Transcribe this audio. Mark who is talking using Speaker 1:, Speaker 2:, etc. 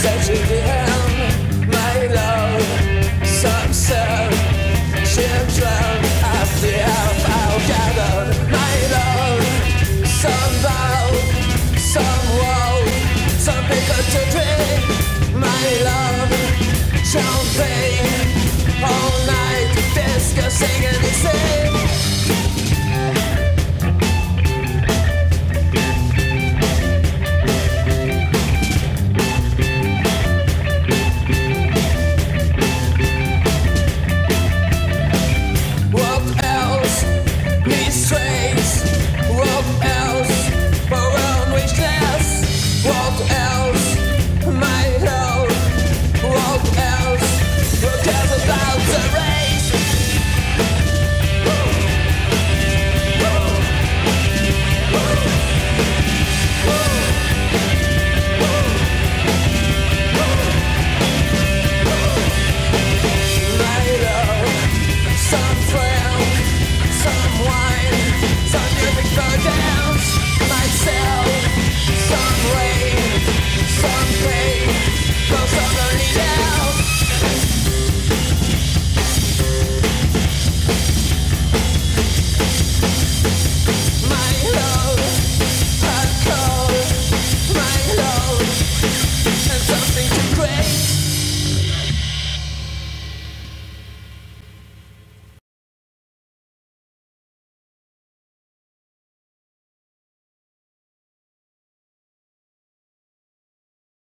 Speaker 1: such a